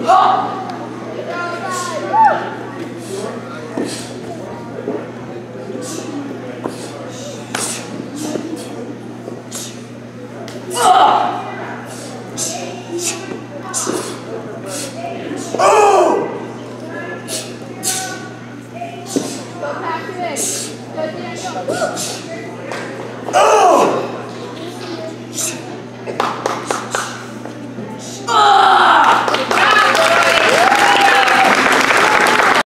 Go, Dan, go. Woo!